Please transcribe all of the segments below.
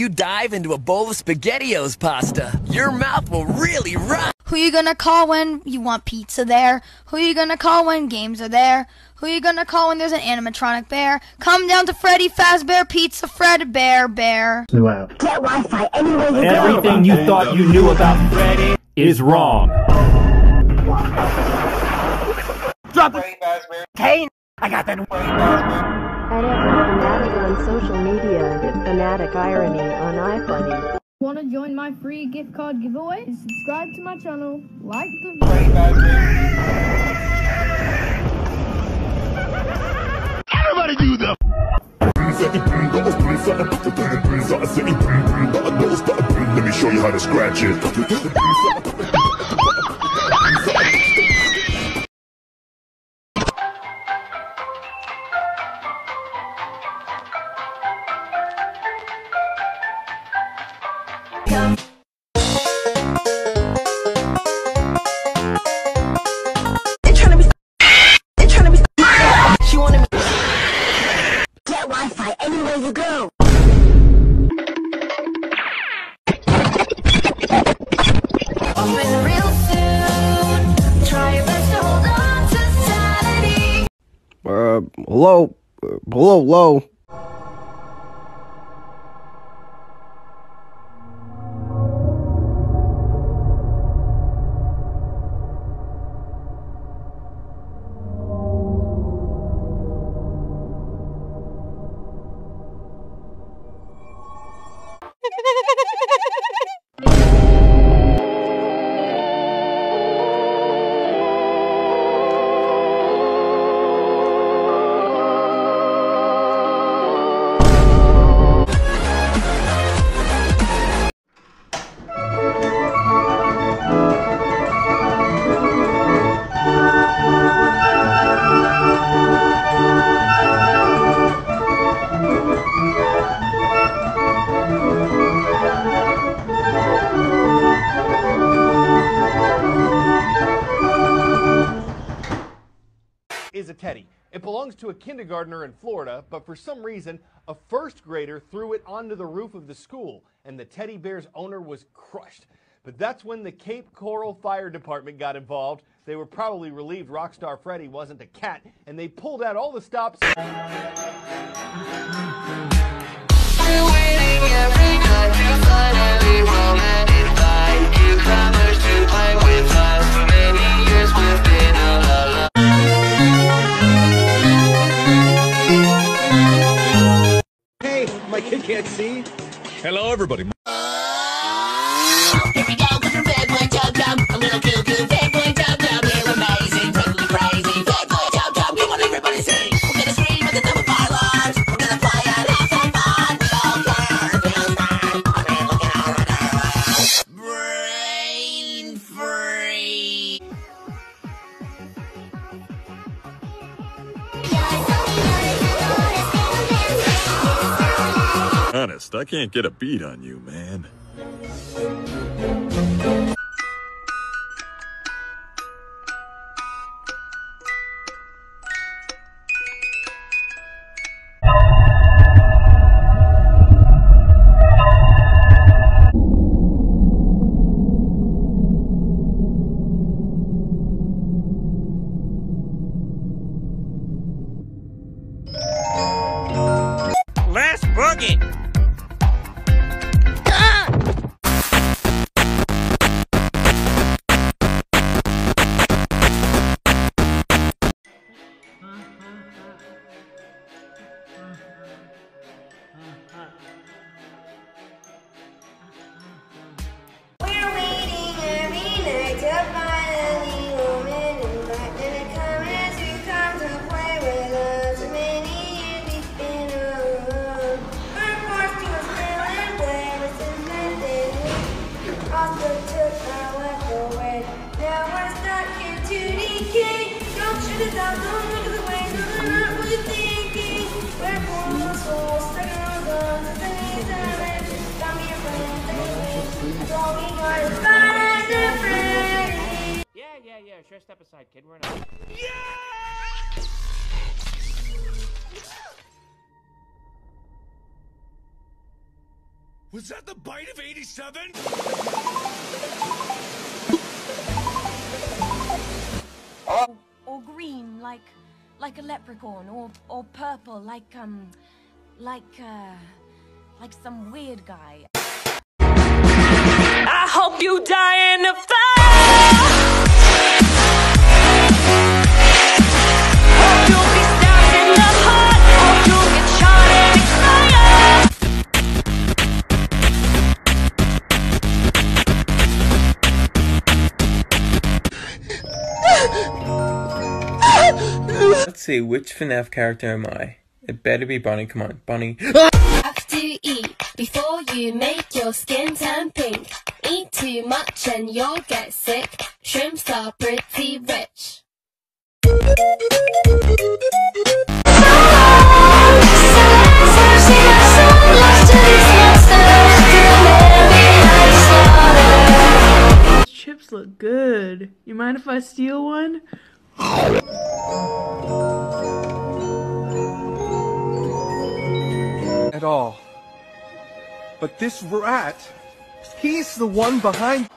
You dive into a bowl of SpaghettiOs pasta. Your mouth will really run. Who you gonna call when you want pizza there? Who you gonna call when games are there? Who you gonna call when there's an animatronic bear? Come down to Freddy Fazbear Pizza Fred Bear Bear. Wow. Get Wi-Fi anywhere you go. Everything you thought you knew about Freddy is wrong. Drop it! Kane! I got that! At every fanatic on social media and fanatic irony on iFunny. Want to join my free gift card giveaway? Subscribe to my channel, like the video. Everybody do the Let me show you how to scratch it. Uh, hello? Uh, hello, is a teddy. It belongs to a kindergartner in Florida, but for some reason, a first grader threw it onto the roof of the school, and the teddy bear's owner was crushed. But that's when the Cape Coral Fire Department got involved. They were probably relieved Rockstar Freddy wasn't a cat, and they pulled out all the stops. Hello, everybody. I can't get a beat on you, man. Yeah, yeah, yeah. Sure, step aside, kid. We're not. Was that the bite of 87? or green like like a leprechaun or or purple like um like uh like some weird guy I hope you die in a fire. See, which FNAF character am I? It better be Bonnie. Come on, Bonnie. Have to eat before you make your skin turn pink. Eat too much and you'll get sick. Shrimps are pretty rich. Chips look good. You mind if I steal one? At all. But this rat, he's the one behind.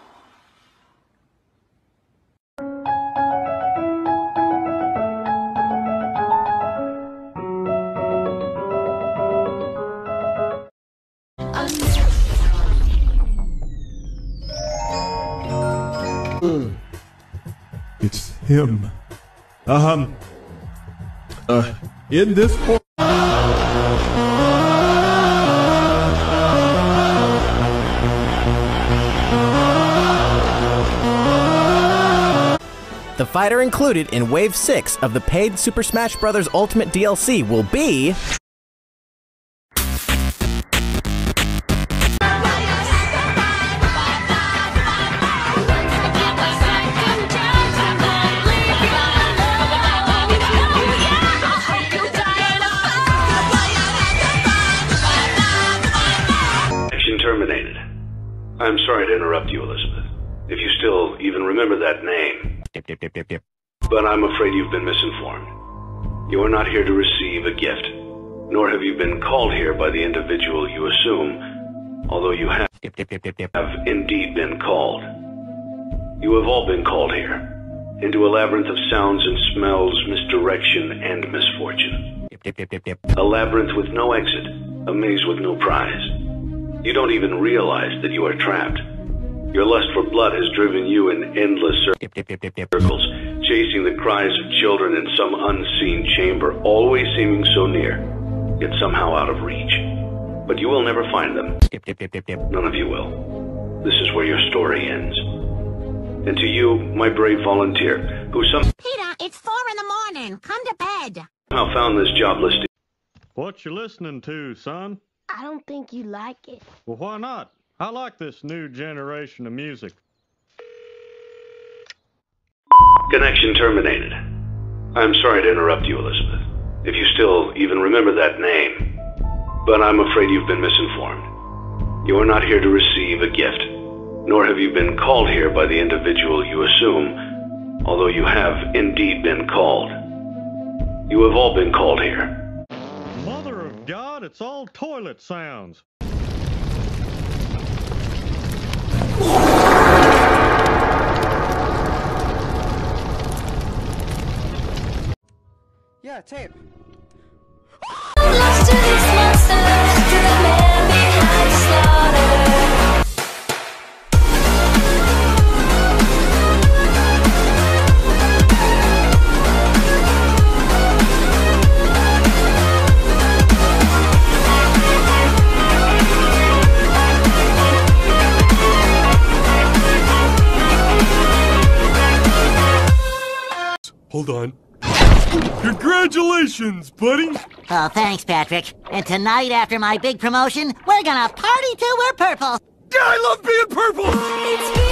It's him. Um. Uh, in this point. The fighter included in Wave 6 of the paid Super Smash Bros. Ultimate DLC will be. Interrupt you, Elizabeth. If you still even remember that name. But I'm afraid you've been misinformed. You are not here to receive a gift, nor have you been called here by the individual you assume, although you have, have indeed been called. You have all been called here, into a labyrinth of sounds and smells, misdirection, and misfortune. A labyrinth with no exit, a maze with no prize. You don't even realize that you are trapped. Your lust for blood has driven you in endless circles, chasing the cries of children in some unseen chamber, always seeming so near, yet somehow out of reach. But you will never find them. None of you will. This is where your story ends. And to you, my brave volunteer, who some- Peter, it's four in the morning. Come to bed. I found this job listing. What you listening to, son? I don't think you like it. Well, why not? I like this new generation of music. Connection terminated. I'm sorry to interrupt you, Elizabeth. If you still even remember that name. But I'm afraid you've been misinformed. You are not here to receive a gift, nor have you been called here by the individual you assume, although you have indeed been called. You have all been called here. Mother of God, it's all toilet sounds. Yeah, tape. Hold on. Congratulations, buddy! Oh, thanks, Patrick. And tonight, after my big promotion, we're gonna party till we're purple. I love being purple!